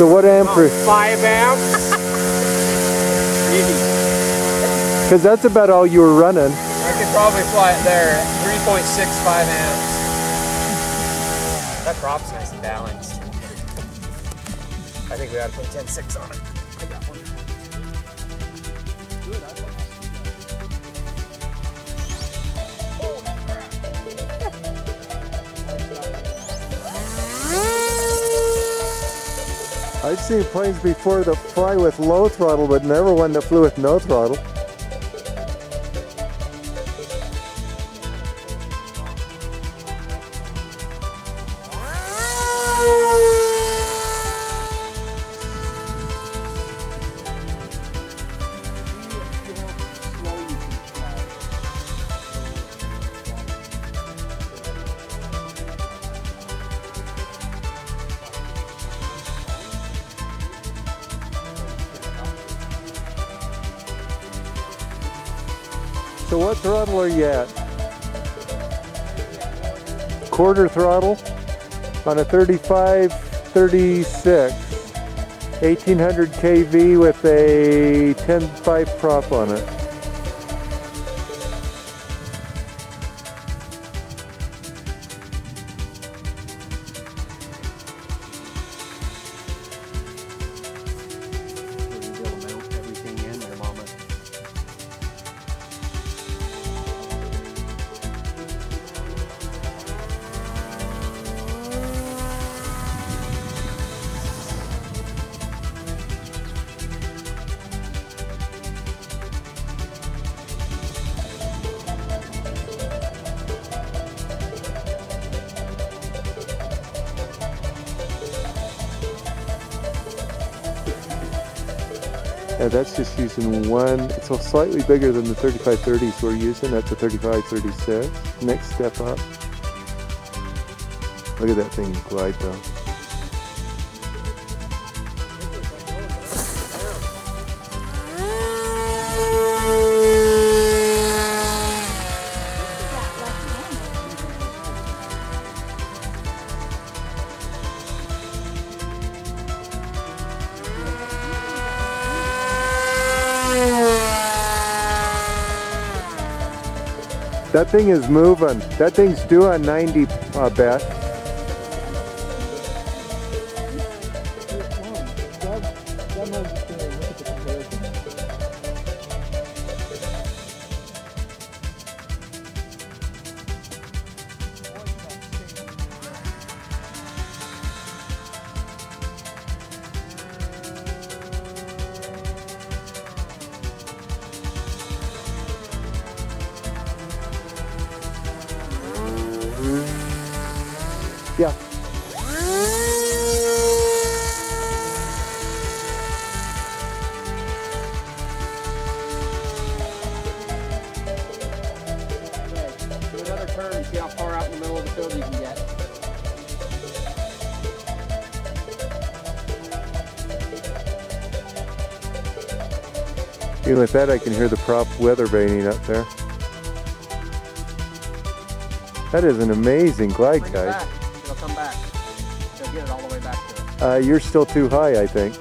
So what amp? Oh, five amps. Because that's about all you were running. I could probably fly it there. 3.65 amps. That drop's nice and balanced. I think we ought to put 10.6 on it. I got one. I've seen planes before that fly with low throttle, but never one that flew with no throttle. So what throttle are you at? Quarter throttle on a 35, 36. 1800 kV with a 10.5 prop on it. Yeah, that's just using one. It's a slightly bigger than the 3530s we're using. That's a 3536. Next step up. Look at that thing glide though. That thing is moving. That thing's doing 90, I bet. Get. Even with that, I can hear the prop weather vaning up there. That is an amazing glide Bring it guide. back. It'll come back. It'll get it all the way back to. Uh, you're still too high, I think.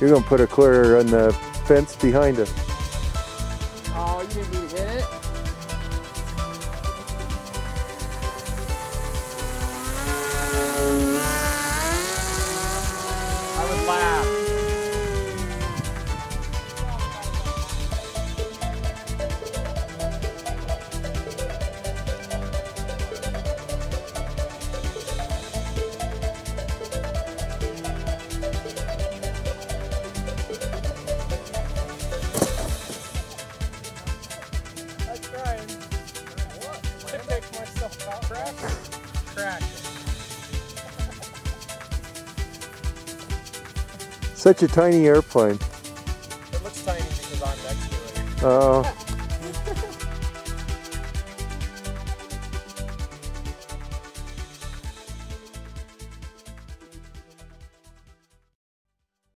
You're gonna put a clear on the fence behind us. Oh, Such a tiny airplane. It looks tiny because I'm next to it. Oh,